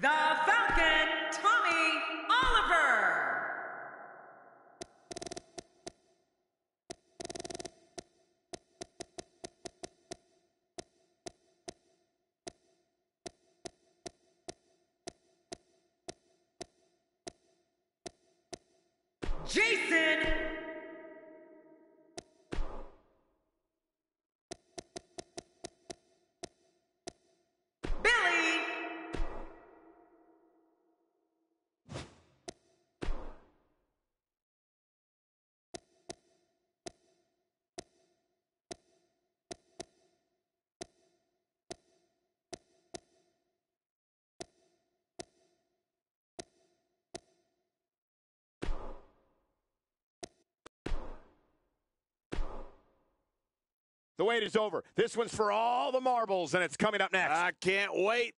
the The wait is over. This one's for all the marbles, and it's coming up next. I can't wait.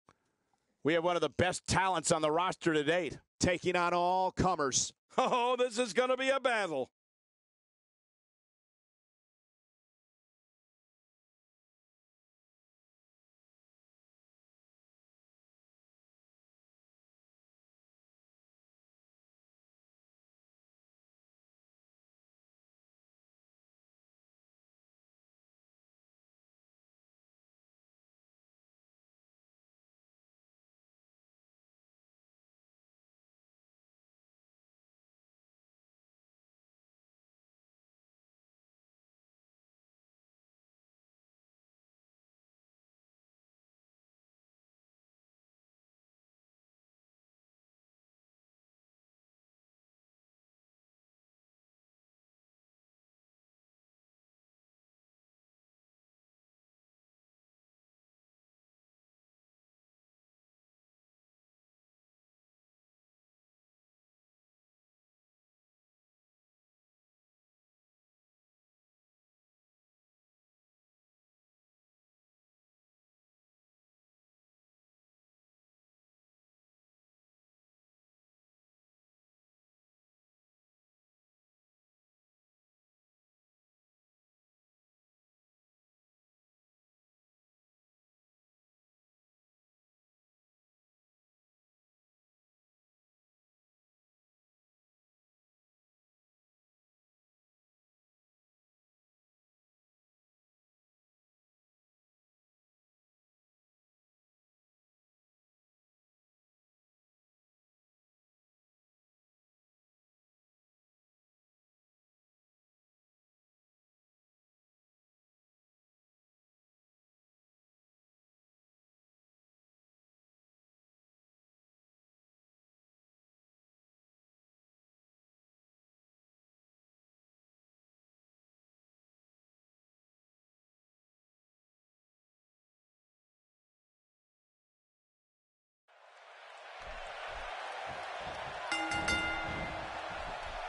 We have one of the best talents on the roster to date, taking on all comers. Oh, this is going to be a battle.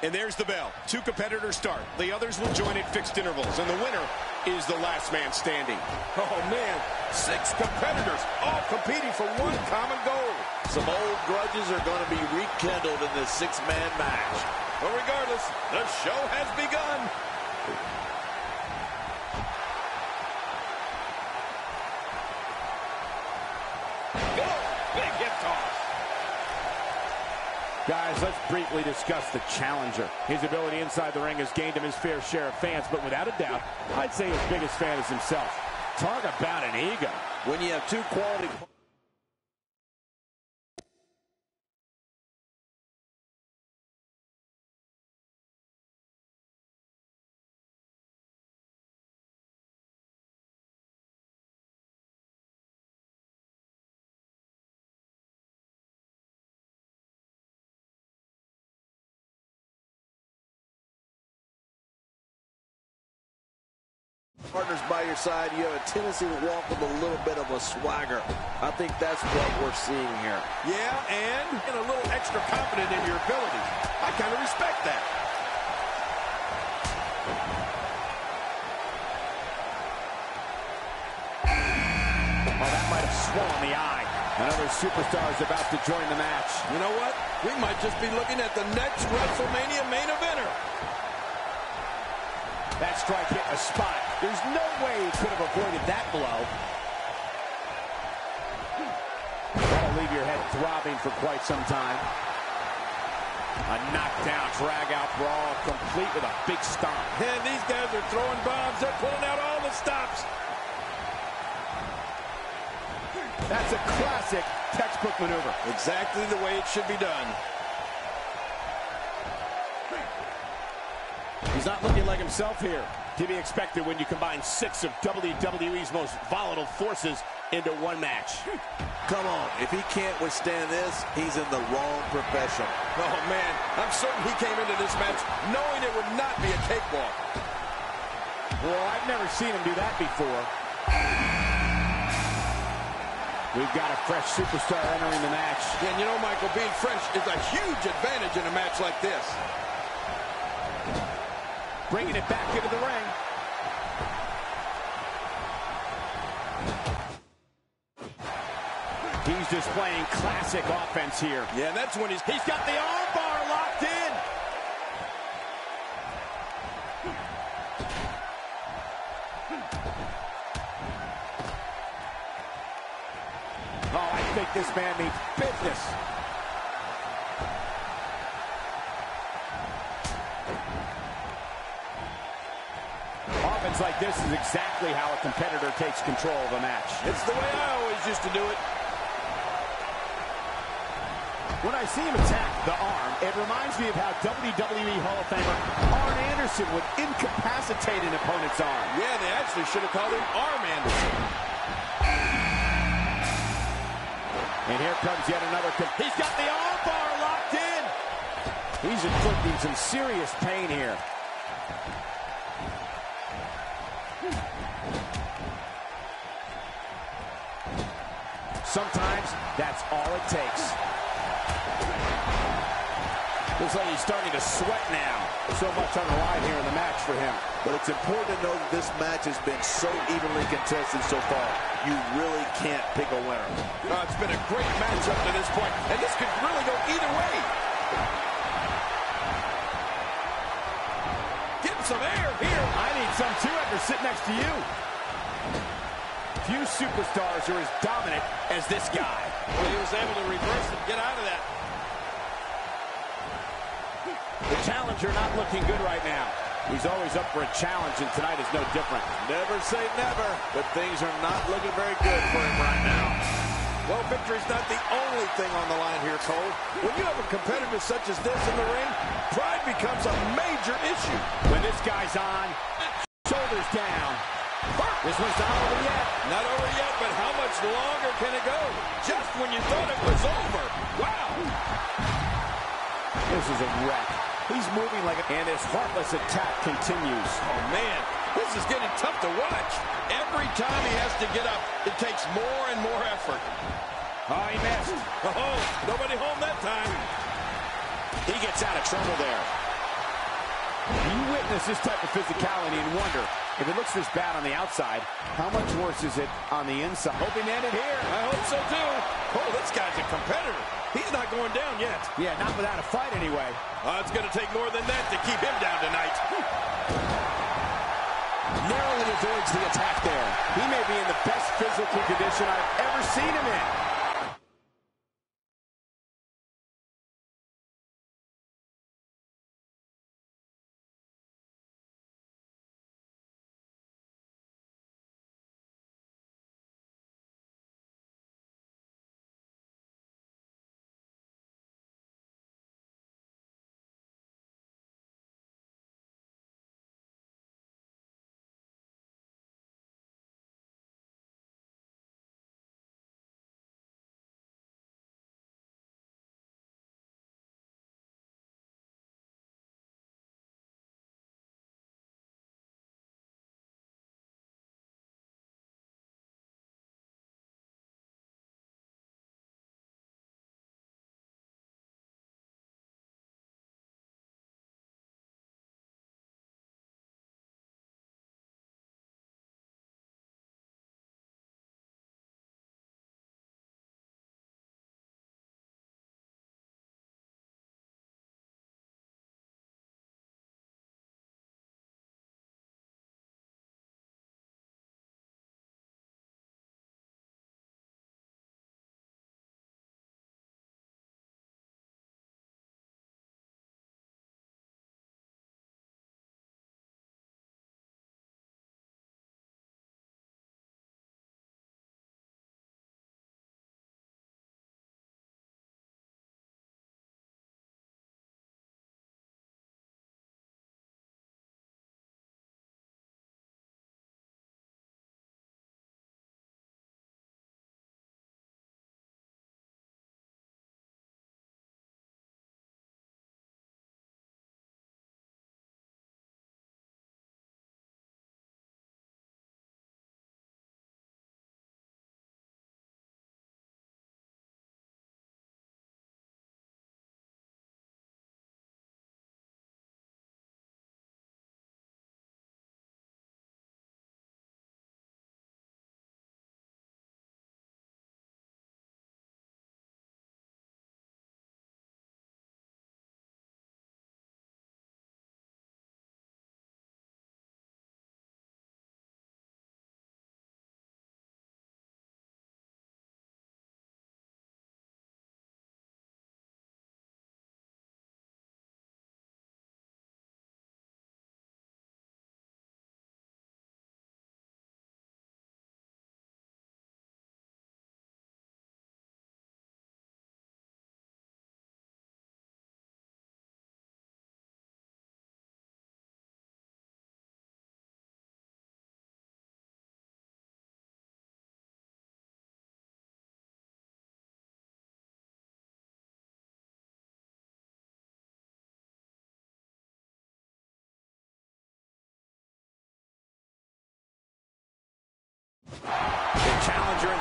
And there's the bell. Two competitors start. The others will join at fixed intervals. And the winner is the last man standing. Oh, man. Six competitors, all competing for one common goal. Some old grudges are going to be rekindled in this six-man match. But regardless, the show has begun. Oh, big hip toss. Guys, let's briefly discuss the challenger. His ability inside the ring has gained him his fair share of fans, but without a doubt, I'd say his biggest fan is himself. Talk about an ego. When you have two quality... partners by your side, you have a tendency to walk with a little bit of a swagger. I think that's what we're seeing here. Yeah, and, and a little extra confident in your abilities. I kind of respect that. Oh, that might have swollen the eye. Another superstar is about to join the match. You know what? We might just be looking at the next WrestleMania main eventer. That strike hit a spot. There's no way he could have avoided that blow. Oh, leave your head throbbing for quite some time. A knockdown, drag-out brawl, complete with a big stomp. And these guys are throwing bombs. They're pulling out all the stops. That's a classic textbook maneuver. Exactly the way it should be done. He's not looking like himself here. To be expected when you combine six of WWE's most volatile forces into one match. Come on, if he can't withstand this, he's in the wrong profession. Oh, man, I'm certain he came into this match knowing it would not be a cakewalk. Well, I've never seen him do that before. We've got a fresh superstar entering the match. And you know, Michael, being fresh is a huge advantage in a match like this. Bringing it back into the ring. He's displaying classic offense here. Yeah, and that's when he's... He's got the armbar locked in. Oh, I think this man means business. Exactly how a competitor takes control of a match. It's the way I always used to do it. When I see him attack the arm, it reminds me of how WWE Hall of Famer Arn Anderson would incapacitate an opponent's arm. Yeah, they actually should have called him Arm Anderson. And here comes yet another. He's got the arm bar locked in. He's inflicting some serious pain here. Sometimes that's all it takes. Looks like he's starting to sweat now. So much on the line here in the match for him. But it's important to know that this match has been so evenly contested so far. You really can't pick a winner. Uh, it's been a great match up to this point, and this could really go either way. Getting some air here. I need some too after sitting next to you. Few superstars are as dominant as this guy. Well, he was able to reverse and get out of that. The challenger not looking good right now. He's always up for a challenge, and tonight is no different. Never say never, but things are not looking very good for him right now. Well, victory's not the only thing on the line here, Cole. When you have a competitor such as this in the ring, pride becomes a major issue. When this guy's on, shoulders down. This one's not over yet. Not over yet, but how much longer can it go? Just when you thought it was over. Wow. This is a wreck. He's moving like a... And his heartless attack continues. Oh, man. This is getting tough to watch. Every time he has to get up, it takes more and more effort. Oh, he missed. Oh, nobody home that time. He gets out of trouble there. You witness this type of physicality and wonder, if it looks this bad on the outside, how much worse is it on the inside? Hoping to end it here. I hope so, too. Oh, this guy's a competitor. He's not going down yet. Yeah, not without a fight anyway. Uh, it's going to take more than that to keep him down tonight. Narrowly avoids the attack there. He may be in the best physical condition I've ever seen him in.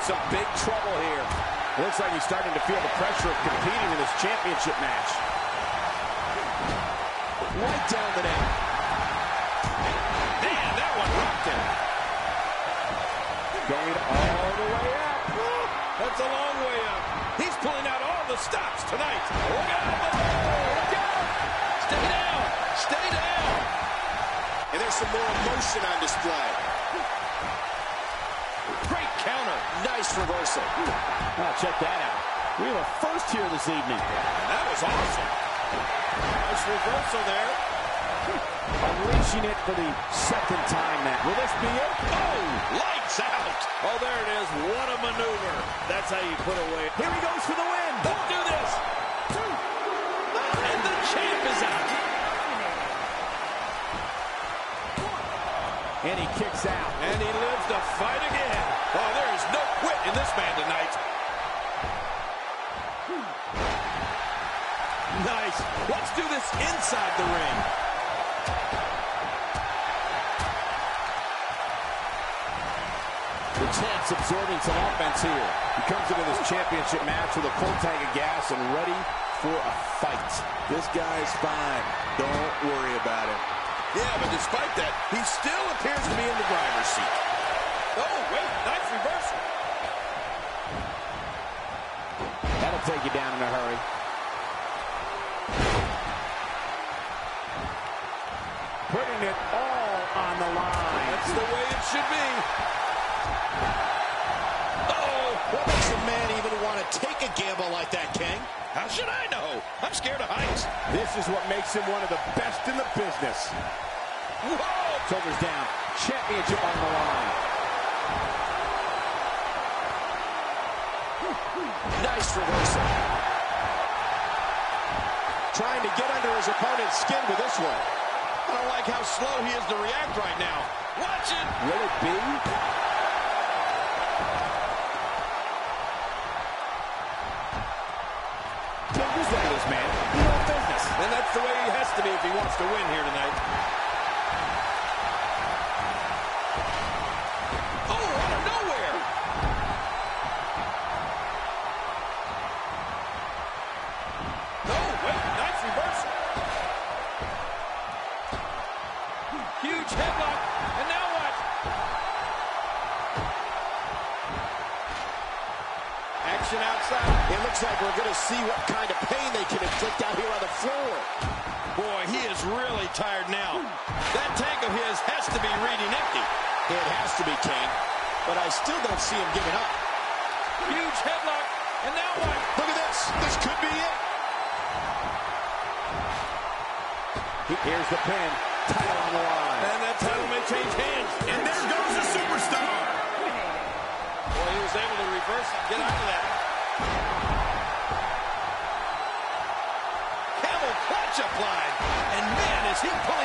Some big trouble here. Looks like he's starting to feel the pressure of competing in this championship match. Right down the neck. Man, that one rocked him. Going all the way up. That's a long way up. He's pulling out all the stops tonight. Look out. Look out. Stay down. Stay down. And there's some more emotion on display. Great counter. Nice reversal. Oh, check that out. We have a first here this evening. That was awesome. Nice reversal there. Hmm. Unleashing it for the second time now. Will this be it? Oh, lights out. Oh, there it is. What a maneuver. That's how you put away. Here he goes for the win. Don't do this. And the champ is out. And he kicks out. And he lives to fight again. Oh, there is no quit in this man tonight. Nice. Let's do this inside the ring. The champ's absorbing some offense here. He comes into this championship match with a full tank of gas and ready for a fight. This guy's fine. Don't worry about him. Yeah, but despite that, he still appears to be in the driver's seat. Oh, wait, nice reversal. That'll take you down in a hurry. Putting it all on the line. That's the way it should be. Uh-oh. What makes a man even want to take a gamble like that, King? How should I know? I'm scared of heights. This is what makes him one of the best in the business. Whoa! Shoulders down. Championship on the line. Reversal. Trying to get under his opponent's skin with this one. I don't like how slow he is to react right now. Watch it. Will it be? King, just look at this man. He no business. And that's the way he has to be if he wants to win here tonight. See him giving up. Huge headlock. And now what? Look at this. This could be it. Here's the pin. Title on the line. And that title may change hands. And there goes the superstar. Boy, he was able to reverse and get out of that. Camel clutch applied. And man, is he pulling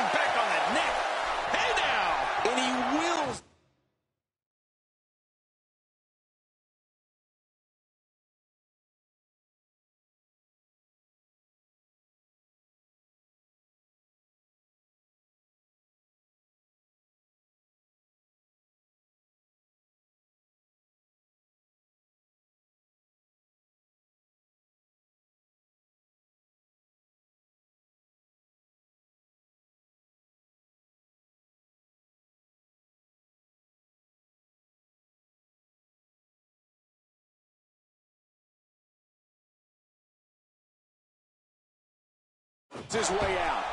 his way out.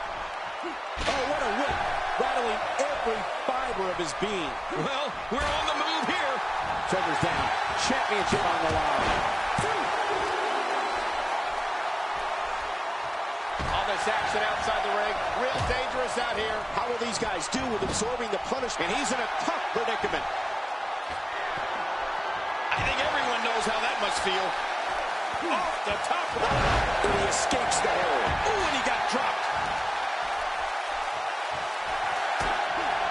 Oh, what a whip. Rattling every fiber of his being. Well, we're on the move here. Shoulders down. Championship on the line. All this action outside the ring. Real dangerous out here. How will these guys do with absorbing the punishment? And he's in a tough predicament. I think everyone knows how that must feel. Off the top rope. He escapes the hold. Ooh, and he got dropped.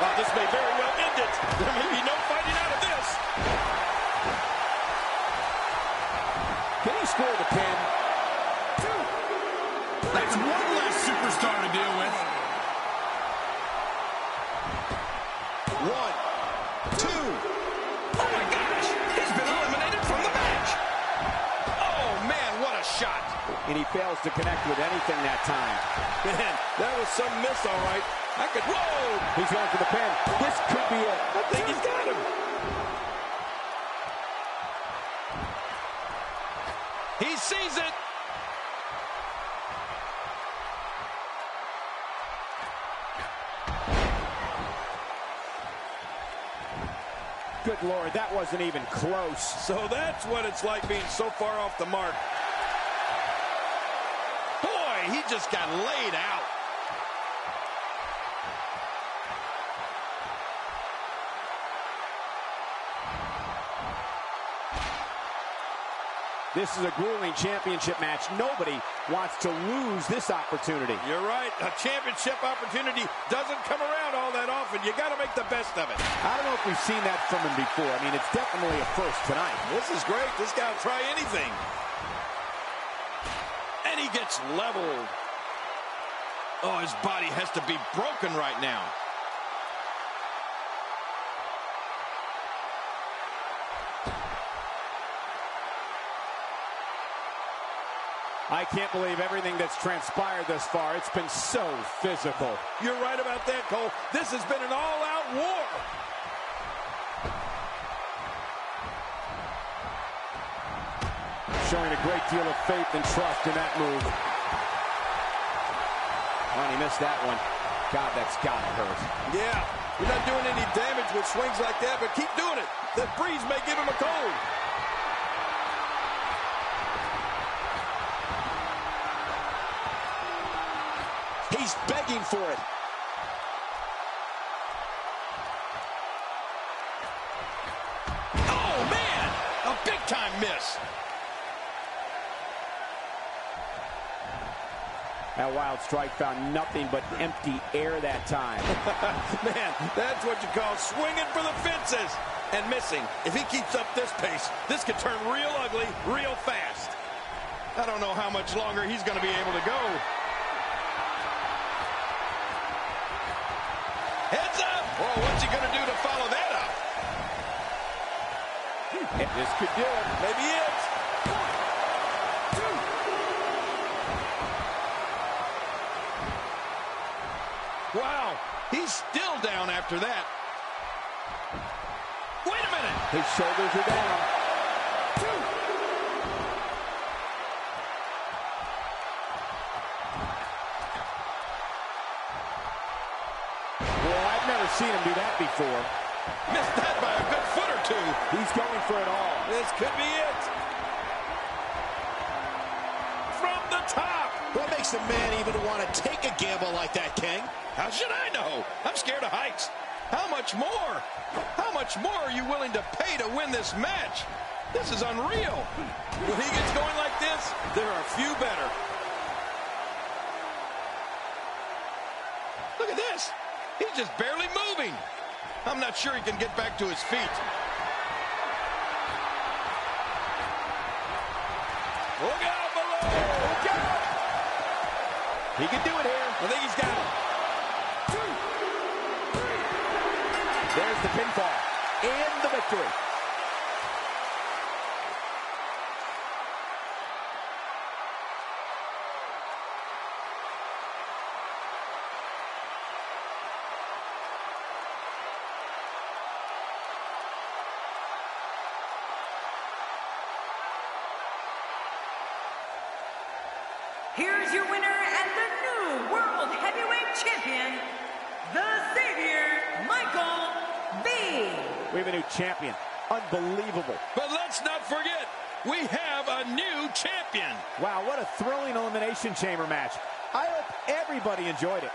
Oh, this may very well end it. There may be no fighting out of this. Can he score the pin? Two. That's one less superstar to deal with. One, fails to connect with anything that time. Man, that was some miss, all right. I could, whoa! He's going for the pin. This could be it. I think he's got him. He sees it. Good Lord, that wasn't even close. So that's what it's like being so far off the mark. He just got laid out. This is a grueling championship match. Nobody wants to lose this opportunity. You're right. A championship opportunity doesn't come around all that often. You got to make the best of it. I don't know if we've seen that from him before. I mean, it's definitely a first tonight. This is great. This guy will try anything. And he gets leveled. Oh, his body has to be broken right now. I can't believe everything that's transpired thus far. It's been so physical. You're right about that, Cole. This has been an all-out war. Showing a great deal of faith and trust in that move. And he missed that one. God, that's got to hurt. Yeah, you're not doing any damage with swings like that, but keep doing it. The breeze may give him a cold. He's begging for it. Oh, man! A big-time miss. That wild strike found nothing but empty air that time. Man, that's what you call swinging for the fences and missing. If he keeps up this pace, this could turn real ugly real fast. I don't know how much longer he's going to be able to go. Heads up! Well, what's he going to do to follow that up? Hmm. this could do it. Maybe it. Wow, he's still down after that. Wait a minute. His shoulders are down. Well, I've never seen him do that before. Missed that by a good foot or two. He's going for it all. This could be it. Makes a man even want to take a gamble like that, King? How should I know? I'm scared of heights. How much more? How much more are you willing to pay to win this match? This is unreal. When he gets going like this, there are few better. Look at this. He's just barely moving. I'm not sure he can get back to his feet. He can do it here. I think he's got it. There's the pinfall and the victory. Here's your winner and the new World Heavyweight Champion, the Savior, Michael V. We have a new champion. Unbelievable. But let's not forget, we have a new champion. Wow, what a thrilling Elimination Chamber match. I hope everybody enjoyed it.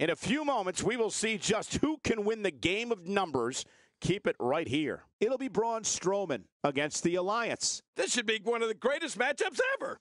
In a few moments, we will see just who can win the game of numbers. Keep it right here. It'll be Braun Strowman against the Alliance. This should be one of the greatest matchups ever.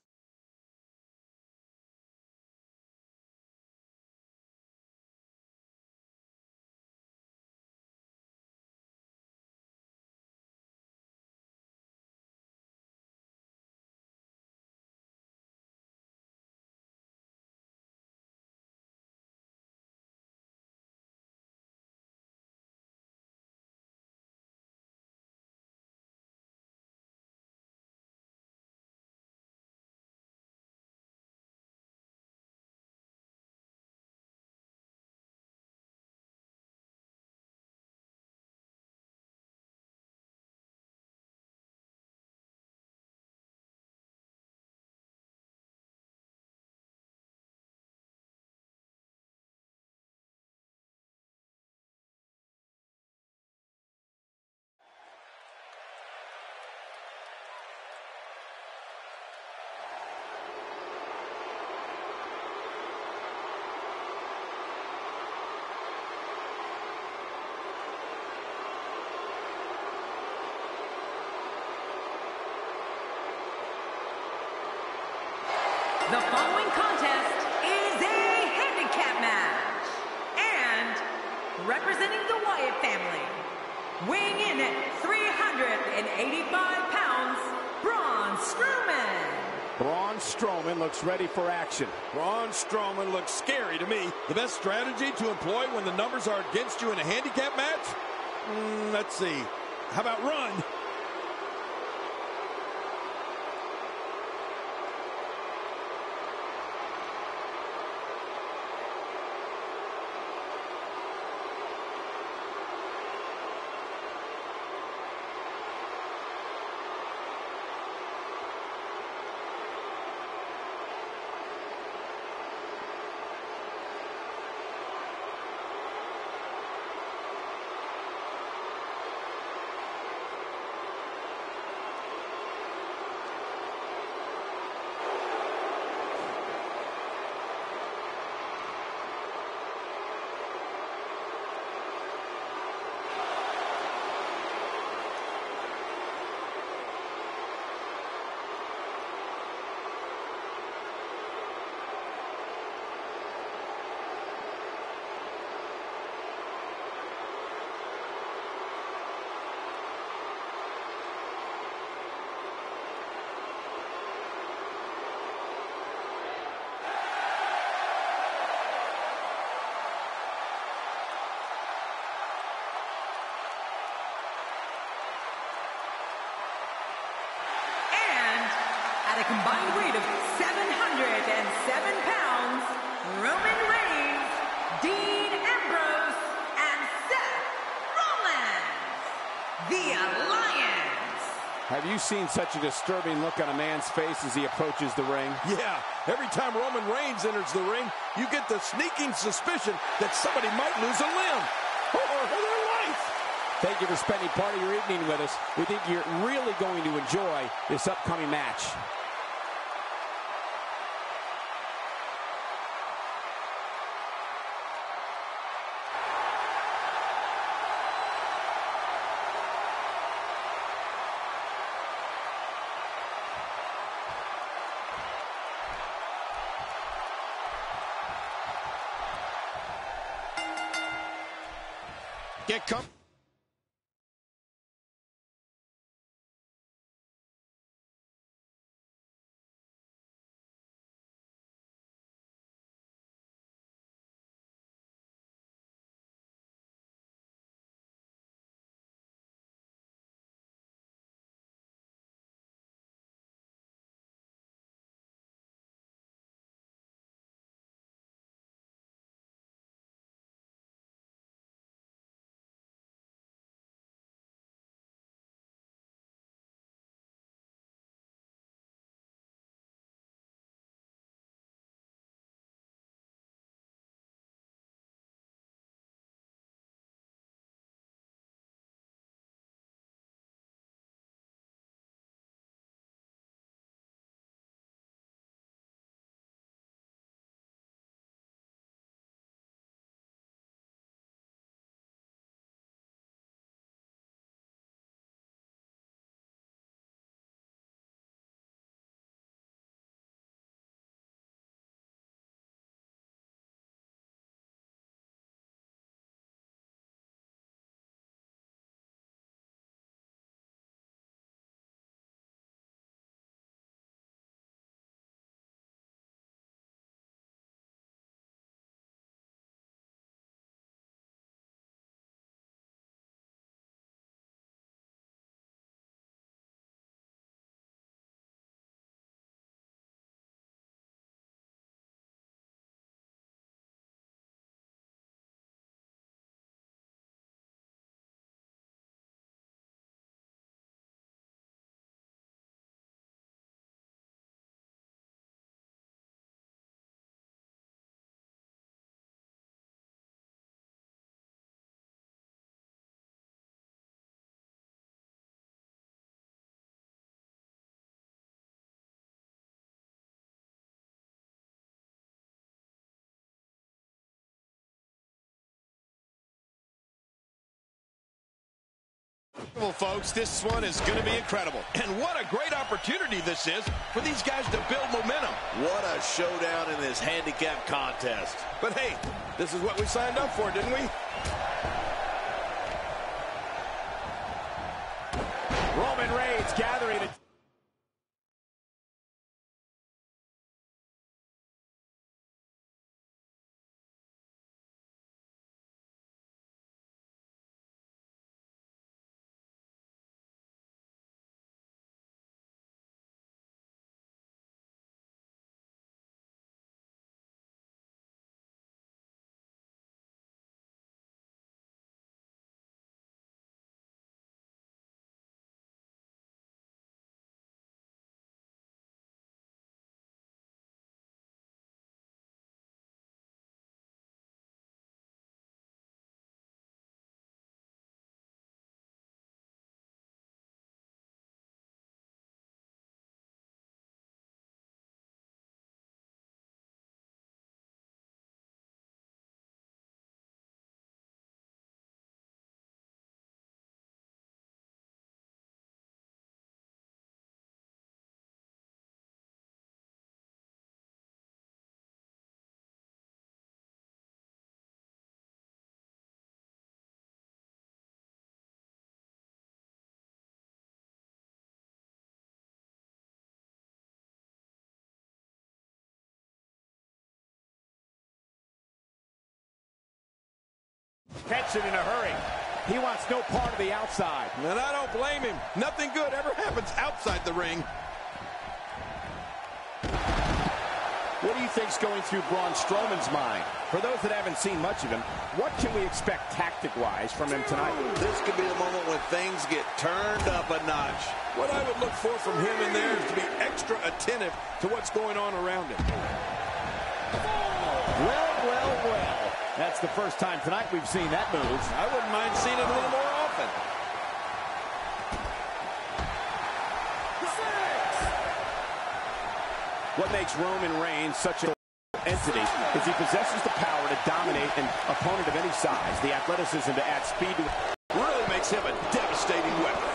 Strowman looks ready for action. Braun Strowman looks scary to me. The best strategy to employ when the numbers are against you in a handicap match? Mm, let's see. How about run? And at a combined weight of 707 pounds, Roman Reigns, Dean Ambrose, and Seth Rollins. The Alliance. Have seen such a disturbing look on a man's face as he approaches the ring? Yeah, every time Roman Reigns enters the ring, you get the sneaking suspicion that somebody might lose a limb oh, or their life. Thank you for spending part of your evening with us. We think you're really going to enjoy this upcoming match. Get comfortable. Well, folks, this one is going to be incredible. And what a great opportunity this is for these guys to build momentum. What a showdown in this handicap contest. But hey, this is what we signed up for, didn't we? Roman Reigns gathering it in a hurry. He wants no part of the outside. And I don't blame him. Nothing good ever happens outside the ring. What do you think's going through Braun Strowman's mind? For those that haven't seen much of him, what can we expect tactic-wise from him tonight? This could be the moment when things get turned up a notch. What I would look for from him in there is to be extra attentive to what's going on around him. Well. That's the first time tonight we've seen that move. I wouldn't mind seeing it a little more often. What makes Roman Reigns such an entity is he possesses the power to dominate an opponent of any size, the athleticism to add speed to it. Really makes him a devastating weapon.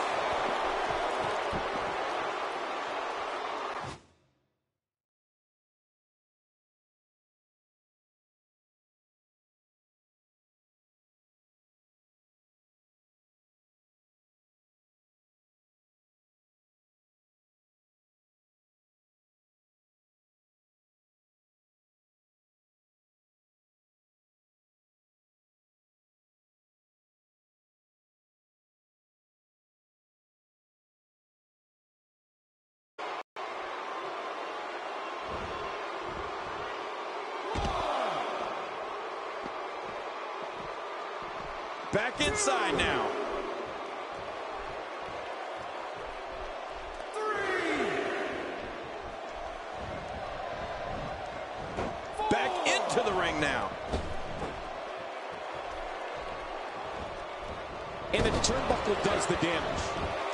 Back inside now. Three. Back into the ring now. And the turnbuckle does the damage.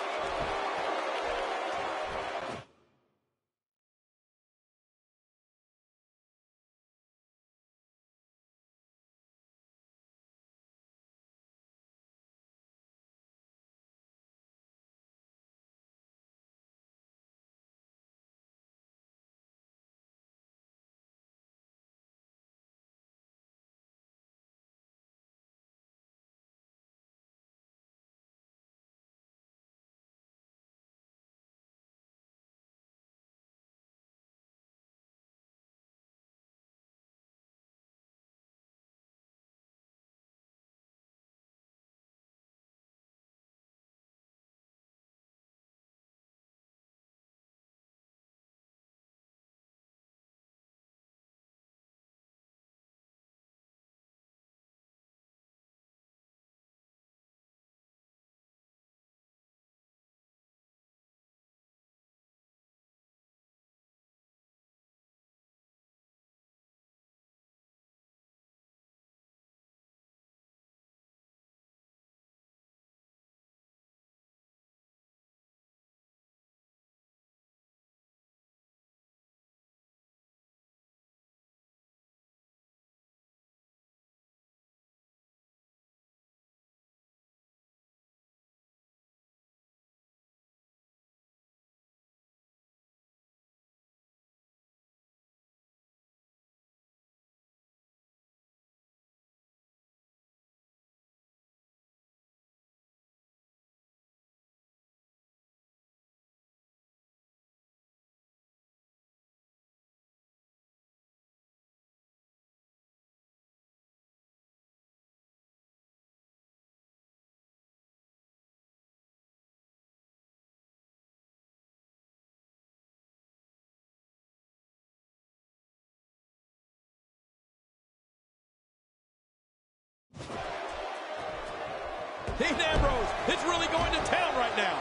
Dean Ambrose is really going to town right now.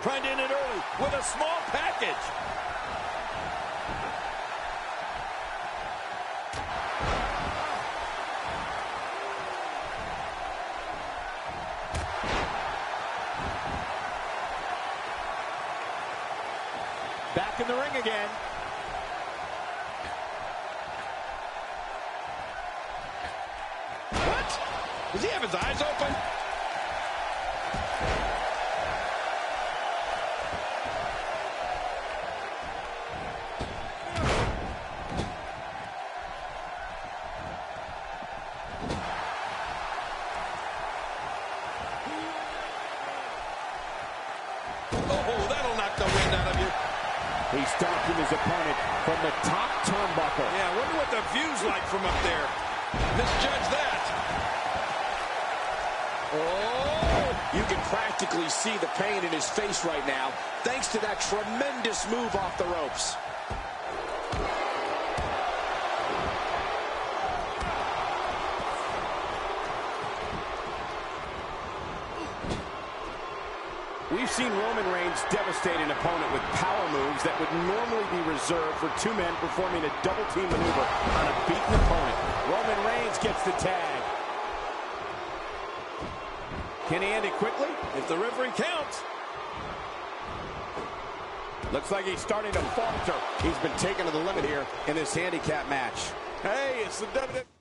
Trying to end it early with a small package. Back in the ring again. What? Does he have his eyes open? Oh, that'll knock the wind out of you. He's stalking his opponent from the top turnbuckle. Yeah, I wonder what the view's like from up there. Misjudge that. Oh, you can practically see the pain in his face right now, thanks to that move off the ropes. We've seen Roman Reigns devastate an opponent with power moves that would normally be reserved for two men performing a double team maneuver on a beaten opponent. Roman Reigns gets the tag. Can he end it quickly? If the referee counts. Looks like he's starting to falter. He's been taken to the limit here in this handicap match. Hey, it's the WWE.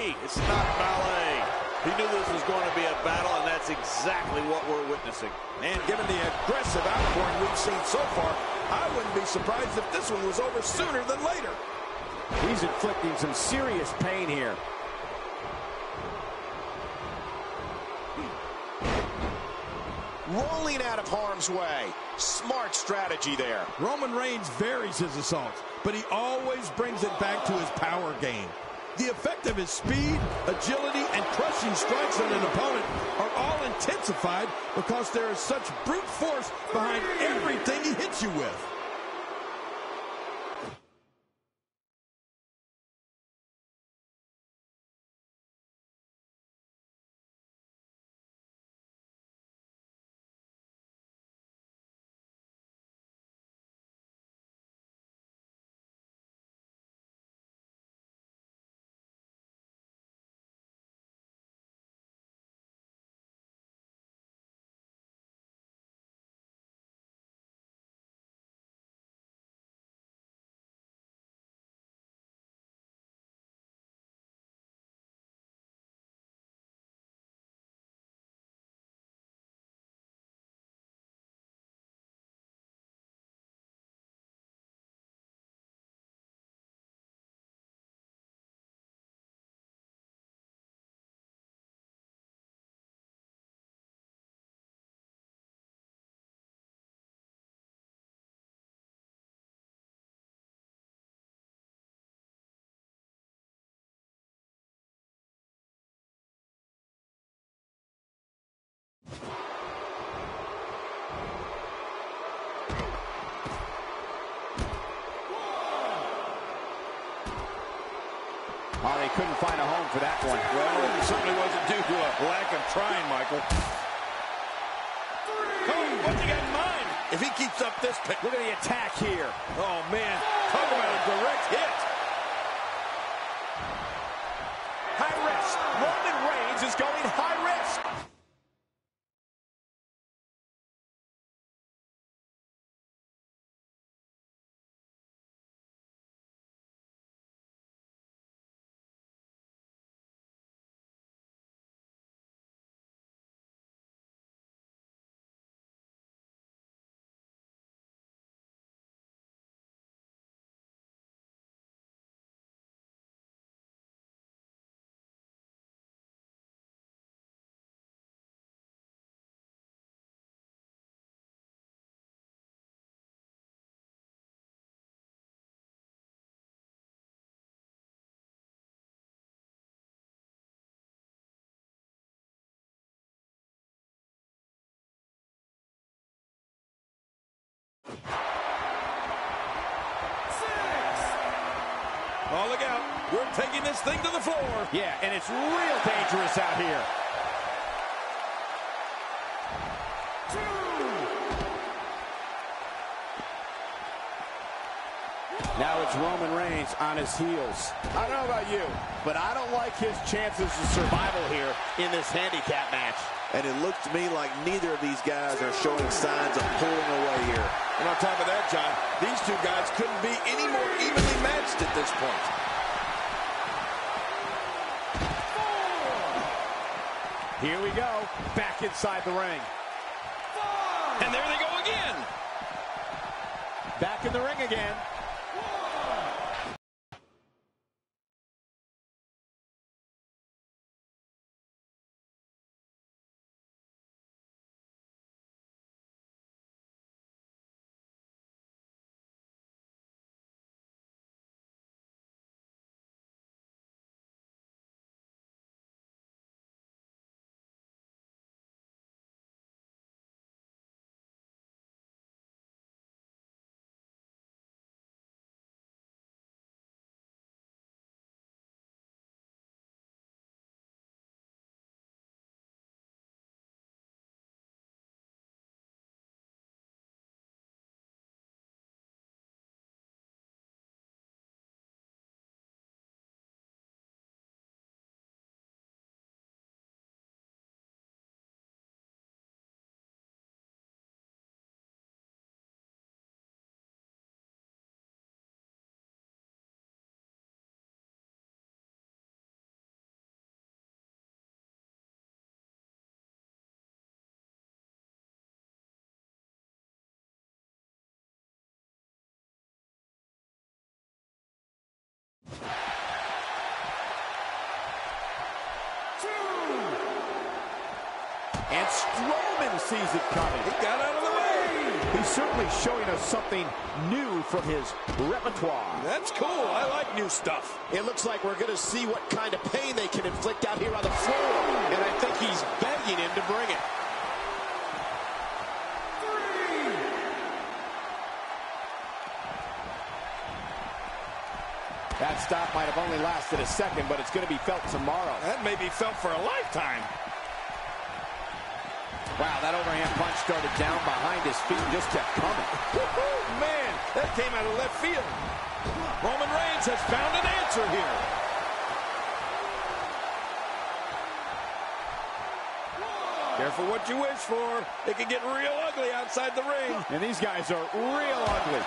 It's not ballet. He knew this was going to be a battle, and that's exactly what we're witnessing. And given the aggressive outpouring we've seen so far, I wouldn't be surprised if this one was over sooner than later. He's inflicting some serious pain here. Rolling out of harm's way. Smart strategy there. Roman Reigns varies his assaults, but he always brings it back to his power game. The effect of his speed, agility, and crushing strikes on an opponent are all intensified because there is such brute force behind everything he hits you with. He couldn't find a home for that one. Well, it certainly wasn't due to a lack of trying, Michael. Cole, what's he got in mind? If he keeps up this pick. Look at the attack here. Oh, man. Talk about a direct hit. High risk. Roman Reigns is going high risk. Look out. We're taking this thing to the floor. Yeah, and it's real dangerous out here. Now it's Roman Reigns on his heels. I don't know about you, but I don't like his chances of survival here in this handicap match. And it looks to me like neither of these guys are showing signs of pulling away here. And on top of that, John, these two guys couldn't be any more evenly matched at this point. Here we go, back inside the ring. And there they go again. Back in the ring again. And Strowman sees it coming. He got out of the way. He's certainly showing us something new from his repertoire. That's cool. I like new stuff. It looks like we're going to see what kind of pain they can inflict out here on the floor. And I think he's begging him to bring it. That stop might have only lasted a second, but it's going to be felt tomorrow. That may be felt for a lifetime. Wow, that overhand punch started down behind his feet and just kept coming. Man, that came out of left field. Roman Reigns has found an answer here. Careful what you wish for. It can get real ugly outside the ring. And these guys are real ugly.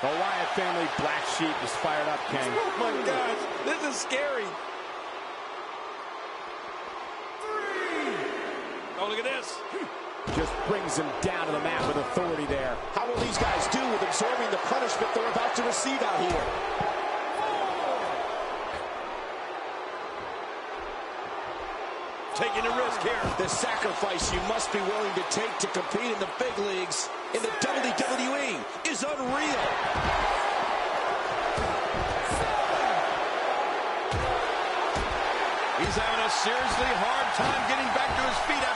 The Wyatt family black sheep is fired up, King. Oh my gosh, this is scary. Three. Oh, look at this. Just brings him down to the mat with authority there. How will these guys do with absorbing the punishment they're about to receive out here? Taking a risk here. The sacrifice you must be willing to take to compete in the big leagues in the WWE is unreal. He's having a seriously hard time getting back to his feet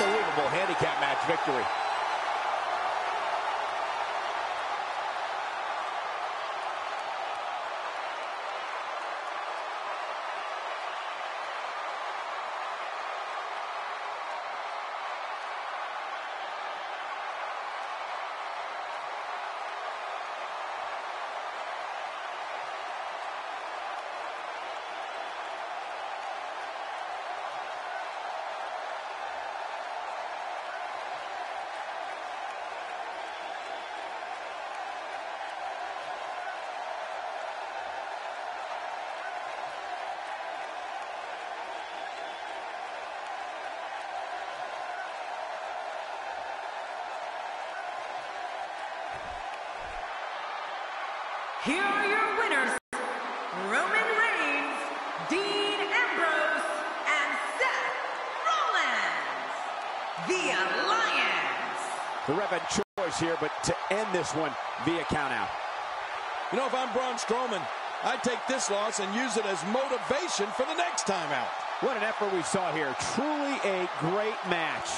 unbelievable handicap match victory. Here are your winners, Roman Reigns, Dean Ambrose, and Seth Rollins. The Alliance. Ref had choice here, but to end this one via countout. You know, if I'm Braun Strowman, I'd take this loss and use it as motivation for the next time out. What an effort we saw here. Truly a great match.